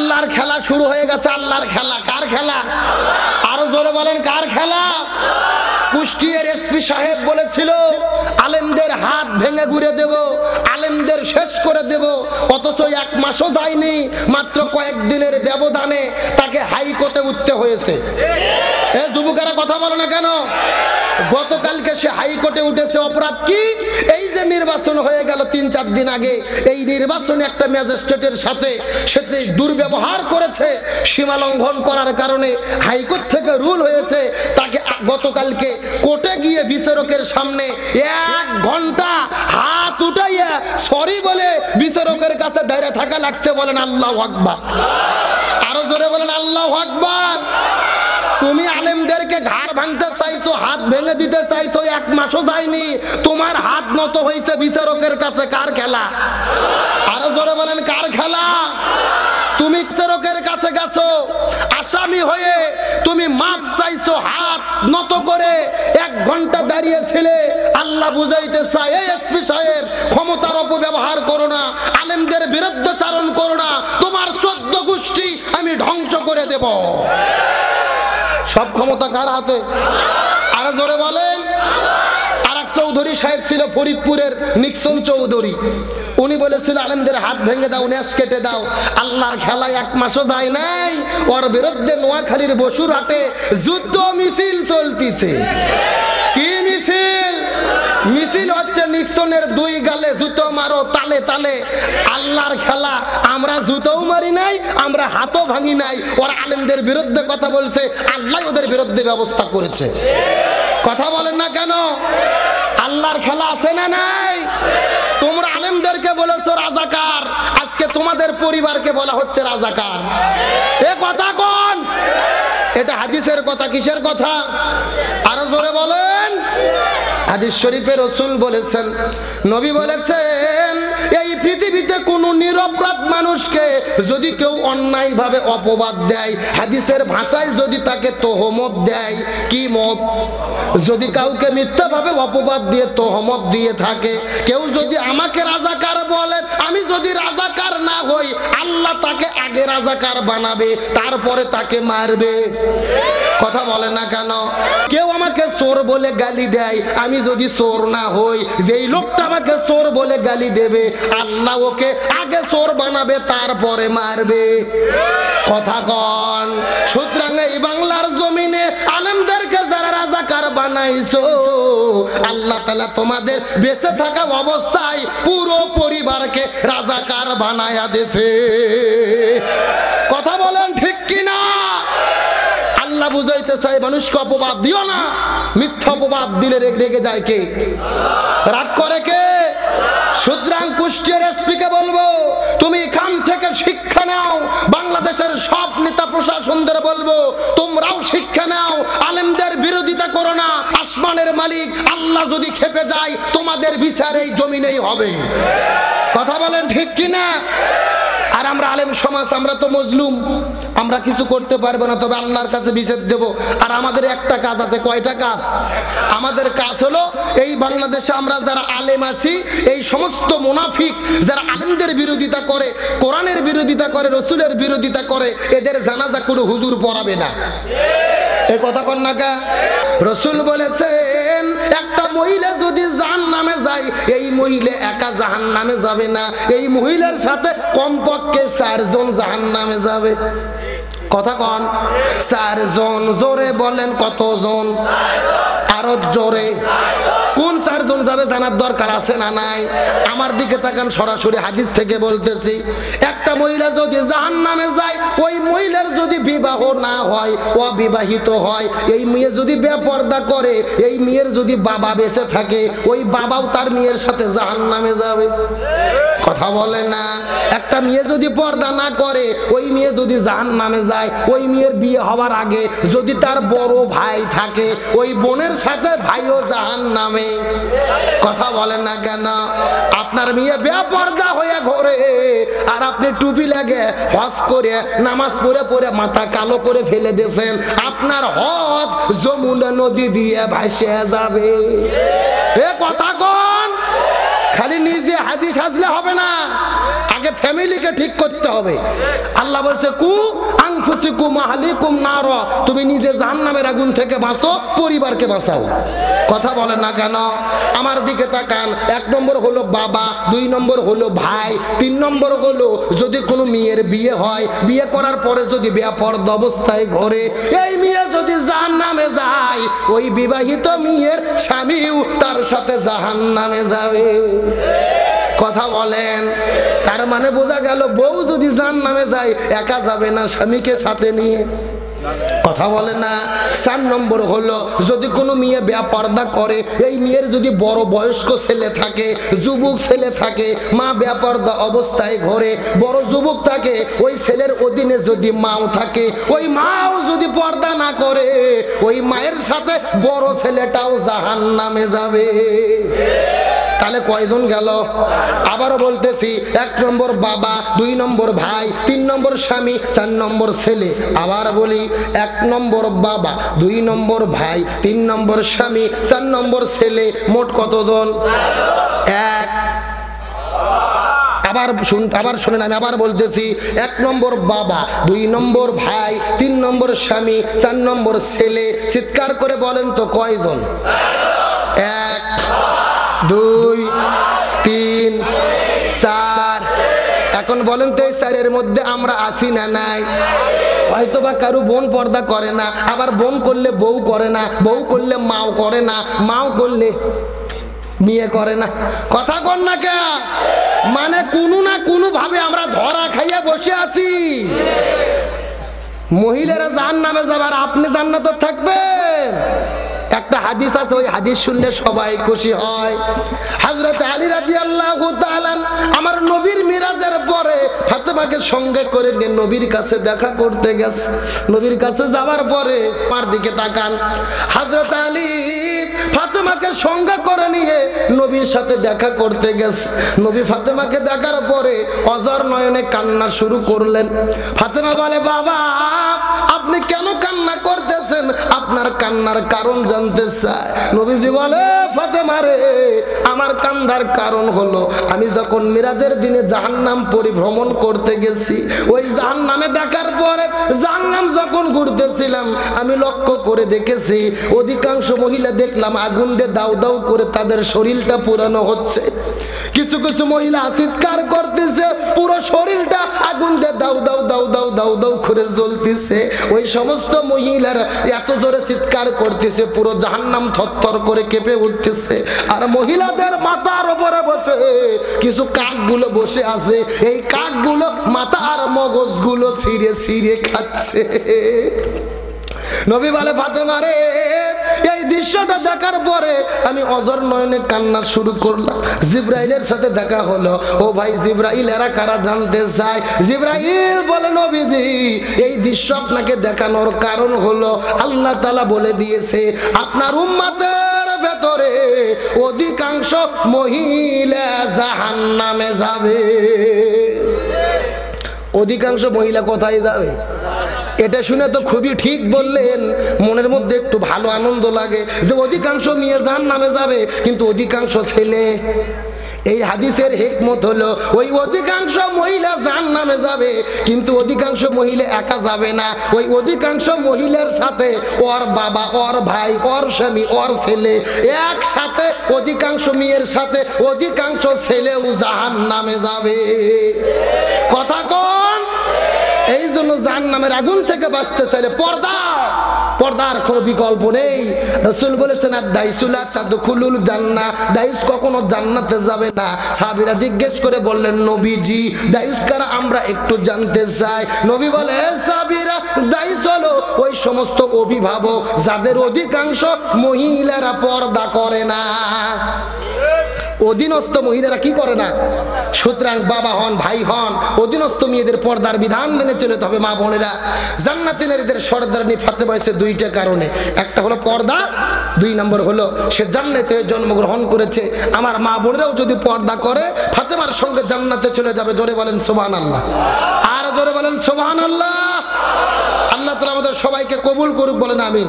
আল্লাহর খেলা শুরু হয়ে গেছে, আল্লাহর খেলা। কার খেলা? আরও জোরে বলেন, কার খেলা? কুষ্টিয়ার এসপি সাহেব বলেছিল, আলেমদের হাত ভেঙে ঘুরে দেব, আলেমদের শেষ করে দেব। অথচ এক মাসও যায়নি, মাত্র কয়েকদিনের ব্যবধানে তাকে হাইকোর্টে উঠতে হয়েছে। এ যুবকেরা কথা বলো না কেন? গতকালকে সে হাইকোর্টে উঠেছে। অপরাধ কি? এই যে নির্বাচন হয়ে গেল তিন চার দিন আগে, এই নির্বাচনে একটা ম্যাজিস্ট্রেটের সাথে সাথে দুর্ব্যবহার করেছে, সীমা লঙ্ঘন করার কারণে হাইকোর্ট থেকে রুল হয়েছে, তাকে গতকালকে কোর্টে গিয়ে বিচারকের সামনে এক ঘণ্টা হাত উঠাইয়া সরি বলে বিচারকের কাছে দাঁড়িয়ে থাকা লাগছে বলেন আল্লাহ আকবার। আরও জোরে বলেন আল্লাহ আকবার। তুমি আলেমদেরকে ঘাড় ভাঙতে চাইছো, হাত ভেঙে দিতে চাইছো, এক মাসও যায়নি। তোমার হাত নত হয়েছে বিচারকের কাছে, কার খেলা? আরও জোরে বলেন, কার খেলা? তুমি বিচারকের কাছে গেছো, আসামি হয়ে তুমি মাপ চাইছো, হাত নত করে এক ঘণ্টা দাঁড়িয়েছিলে। আল্লাহ বুঝাইতে চায় এই এসপি সাহেব, ক্ষমতার অপব্যবহার করো না, আলেমদের বিরুদ্ধে চারণ করো না, তোমার চোদ্দ গোষ্ঠী আমি ধ্বংস করে দেব। সব ক্ষমতা কার হাতে? আরও জোরে বলেন। চৌধুরী সাহেব ছিল ফরিদপুরের নিক্সন চৌধুরী। উনি বলেছিল, আলেমদের হাত ভেঙে দাও, নেস কেটে দাও। আল্লাহর খেলায় এক মাসও যায় নাই। ওর বিরুদ্ধে নোয়াখালীর বসুর হাটে যুদ্ধ মিছিল চলতিছে। কি মিছিল? মিছিল হচ্ছে নিক্সনের দুই গালে জুতো মারো, তালে তালে। আল্লাহর খেলা। আমরা জুতোও মারি নাই, আমরা হাতও ভাঙি নাই। ওরা আলেমদের বিরুদ্ধে কথা বলছে, আল্লাহ ওদের বিরুদ্ধে ব্যবস্থা করেছে। কথা বলেন না কেন? আল্লাহর খেলা আছে না নাই? তোমরা আলেমদেরকে বলেছ রাজাকার, আজকে তোমাদের পরিবারকে বলা হচ্ছে রাজাকার। এ কথা কোন? এটা হাদিসের কথা, কিসের কথা? আরও জোরে বলেন। হাদিস শরীফে রসুল বলেছেন, নবী বলেছেন পৃথিবীতে কোন নিরপরাধ মানুষকে যদি কেউ অন্যায় ভাবে অপবাদ দেয়, হাদিসের ভাষায় যদি তাকে তোহমত দেয়, কি মত? যদি কাউকে মিথ্যা ভাবে অপবাদ দিয়ে তোহমত দিয়ে থাকে, কেউ যদি আমাকে রাজাকার বলে, আমি যদি না হই আল্লাহ তাকে আগে রাজাকার বানাবে, তারপরে তাকে মারবে। কথা বলে না কেন? কেউ আমাকে চোর বলে গালি দেয়, আমি যদি চোর না হই, যেই লোকটা আমাকে চোর বলে গালি দেবে, আল্লাহ ওকে আগে চোর বানাবে, তারপরে মারবে। কথা কন। সুতরাং এই বাংলার জমিনে আলেমদেরকে যারা রাজাকার বানাইছো আল্লাহ তালা তোমাদের বেঁচে থাকা অবস্থায় পুরো পরিবারকে রাজাকার বানায়া দেছে কথা বলেন ঠিক কিনা? আল্লাহ বুঝাইতে চাই মানুষকে অপবাদ দিও না। মিথ্যা অপবাদ দিলে রেগে যায় কে? রাগ করে কে? সুতরাং কুষ্টিয়ার এসপিকে বলব, তুমি এখান থেকে শিক্ষা নাও। বাংলাদেশের সব নেতা প্রশাসনদের বলব, তোমরাও শিক্ষা নাও। আলেমদের বিরোধিতা করো না। আসমানের মালিক আল্লাহ যদি খেপে যায়, তোমাদের বিচার এই জমিনেই হবে। কথা বলেন ঠিক কিনা? আর আমরা আলেম সমাজ, আমরা তো মজলুম। আমরা কিছু করতে পারব না, তবে আল্লাহর কাছে বিচার দেব। আর আমাদের একটা কাজ আছে, কয়টা কাজ? আমাদের কাজ হলো, এই বাংলাদেশে আমরা যারা আলেম আছি, এই সমস্ত মুনাফিক যারা আলেমদের বিরোধিতা করে, কোরআনের বিরোধিতা করে, রসুলের বিরোধিতা করে, এদের জানাজা কোনো হুজুর পড়াবে না। এই কথা কন না কা? রসুল বলেছেন, একটা মহিলা যদি জাহান নামে যায়, এই মহিলা একা জাহান নামে যাবে না। এই মহিলার সাথে কমপক্ষে চারজন জাহান নামে যাবে। কথা কন, চারজন, জোরে বলেন কতজন? আরও জোরে। কোন চারজন যাবে জানার দরকার আছে না নাই? আমার দিকে তাকান, সরাসরি হাদিস থেকে বলতেছি, একটা মহিলা যদি জাহান নামে যায়, ওই মহিলার যদি বিবাহ না হয়, অবিবাহিত হয়, এই মেয়ে যদি বেপর্দা করে, এই মেয়ের যদি বাবা বেঁচে থাকে, ওই বাবাও তার মেয়ের সাথে জাহান নামে যাবে। কথা বলে না। একটা মেয়ে যদি পর্দা না করে, ওই মেয়ে যদি জাহান নামে যায়, ওই মেয়ের বিয়ে হওয়ার আগে যদি তার বড় ভাই থাকে, ওই বোনের সাথে ভাইও জাহান নামে কথা বলেন না কেন? আপনার মেয়ে বেপর্দা হয়ে ঘরে, আর আপনি টুপি লাগে হজ করে নামাজ পড়ে পড়ে মাথা কালো করে ফেলে দিয়েছেন। আপনার হজ যমুনা নদী দিয়ে ভাসে যাবে। এ কথা কোন, খালি নিজে হাজি সাজলে হবে না। আগে ফ্যামিলিকে ঠিক করতে হবে। আল্লাহ বলছে, কু আংফুসিকু মাহালিকুম নার। তুমি নিজে জাহান্নামের আগুন থেকে বাঁচো, পরিবারকে বাঁচাও। কথা বলে না কেন? আমার দিকে তাকান। এক নম্বর হলো বাবা, দুই নম্বর হলো ভাই, তিন নম্বর হলো যদি কোনো মেয়ের বিয়ে হয়, বিয়ে করার পরে যদি বেপর্দ অবস্থায় ঘরে, এই মেয়ে যদি জাহান নামে যায়, ওই বিবাহিত মেয়ের স্বামীও তার সাথে জাহান নামে যাবে। কথা বলেন। তার মানে বোঝা গেল, বউ যদি জান নামে যায়, একা যাবে না স্বামীকে সাথে নিয়ে। কথা বলে না। চার নম্বর হলো, যদি কোনো মেয়ে বেপর্দা করে, এই মেয়ের যদি বড় বয়স্ক ছেলে থাকে, যুবক ছেলে থাকে, মা বেপর্দা অবস্থায় ঘরে, বড় যুবক থাকে, ওই ছেলের অধীনে যদি মাও থাকে, ওই মাও যদি পর্দা না করে, ওই মায়ের সাথে বড় ছেলেটাও জাহান নামে যাবে। তাহলে কয়জন গেল? আবারও বলতেছি, এক নম্বর বাবা, দুই নম্বর ভাই, তিন নম্বর স্বামী, চার নম্বর ছেলে। আবার বলি, এক নম্বর বাবা, দুই নম্বর ভাই, তিন নম্বর স্বামী, চার নম্বর ছেলে, মোট কতজন? এক। আবার শুন, আবার শুনেন, আমি আবার বলতেছি, এক নম্বর বাবা, দুই নম্বর ভাই, তিন নম্বর স্বামী, চার নম্বর ছেলে, চিৎকার করে বলেন তো কয়জন? এক। দুই, তিন, চার। এখন বলেন তো এই চারের মধ্যে আমরা আসি না নাই? হয়তো বা কারও বোন পর্দা করে না, আবার বোন করলে বউ করে না, বউ করলে মাও করে না, মাও করলে বিয়ে করে না। কথা কর না কে? মানে কোনো না কোনো ভাবে আমরা ধরা খাইয়া বসে আছি। মহিলারা জান নামে যাবার আপনি জান্নাত থাকবেন। একটা হাদিস আছে, ওই হাদিস শুনলে সবাই খুশি হয়। হযরত আলী রাদিয়াল্লাহু তাআলা, আমার নবীর মিরাজের পরে ফাতেমাকে সঙ্গে করে নিয়ে নবীর কাছে দেখা করতে গেছে। নবীর কাছে যাওয়ার পরে আমার দিকে তাকান। হযরত আলী ফাতেমাকে সঙ্গে করে নিয়ে নবীর সাথে দেখা করতে গেছে। নবী ফাতেমাকে দেখার পরে অজর নয়নে কান্না শুরু করলেন। ফাতেমা বলে, বাবা, আপনি কেন কান্না করতেছেন? আপনার কান্নার কারণ জানতে আমি লক্ষ্য করে দেখেছি, অধিকাংশ মহিলা দেখলাম আগুন দিয়ে দাউ দাউ করে তাদের শরীরটা পুরানো হচ্ছে। কিছু কিছু মহিলা চিৎকার করতেছে, পুরো শরীরটা আগুন দিয়ে দাউ দাউ দাউ দাউ দাউ দাউ করে জ্বলতেছে। ওই সমস্ত মহিলারা এত জোরে চিৎকার করতেছে, পুরো জাহান্নাম থরথর করে কেঁপে উঠতেছে। আর মহিলাদের মাথার ওপরে বসে, কিছু কাকগুলো বসে আছে। এই কাকগুলো মাথা আর মগজগুলো ছিঁড়ে ছিঁড়ে খাচ্ছে। নবী বলে, ফাতেমা রে এই দৃশ্যটা দেখার পরে আমি অজর নয়নে কান্না শুরু করলাম। জিব্রাইলের সাথে দেখা হলো, ও ভাই, জিব্রাইল, এরা কারা জানতে চায়? জিব্রাইল বলে, নবীজি, এই দৃশ্য আপনাকে দেখানোর কারণ হলো, আল্লাহ তালা বলে দিয়েছে, আপনার উম্মাতের ভেতরে অধিকাংশ মহিলা জাহান্নামে যাবে। অধিকাংশ মহিলা কোথায় যাবে? এটা শুনে তো খুবই ঠিক বললেন। মনের মধ্যে একটু ভালো আনন্দ লাগে যে অধিকাংশ মেয়ে যান নামে যাবে, কিন্তু অধিকাংশ ছেলে। এই হাদিসের হেকমত হলো, ওই অধিকাংশ মহিলা যান নামে যাবে, কিন্তু অধিকাংশ মহিলা একা যাবে না। ওই অধিকাংশ মহিলার সাথে ওর বাবা, ওর ভাই, ওর স্বামী, ওর ছেলে, একসাথে অধিকাংশ মেয়ের সাথে অধিকাংশ ছেলেও জাহান নামে যাবে। কথা এই জন্য জান নামের আগুন থেকে বাঁচতে চাইলে পর্দা, পর্দার কোনো বিকল্প নেই। রসুল বলেছেন, আর দাইসুলা তাদখুলুল জান্না দাইস কখনো জান্নাতে যাবে না। সাবিরা জিজ্ঞেস করে বললেন, নবীজি, দাইস কারা? আমরা একটু জানতে চাই। নবী বলে সাবিরা দাইস হলো ওই সমস্ত অভিভাবক, যাদের অধিকাংশ মহিলারা পর্দা করে না। অধীনস্থ মহিলারা কি করে না? সুতরাং বাবা হন, ভাই হন, অধীনস্থ মেয়েদের পর্দার বিধান মেনে চলে হবে মা বোনেরা। জান্নাতি নারীদের সর্দারনি ফাতেমা হয়েছে দুইটা কারণে। একটা হলো পর্দা, দুই নম্বর হলো সে জান্নাতে জন্মগ্রহণ করেছে। আমার মা বোনেরাও যদি পর্দা করে, ফাতেমার সঙ্গে জান্নাতে চলে যাবে, জোরে বলেন সোবান আল্লাহ আর জোরে বলেন সোবান আল্লাহ আল্লাহ তালা আমাদের সবাইকে কবুল করুক, বলেন আমিন।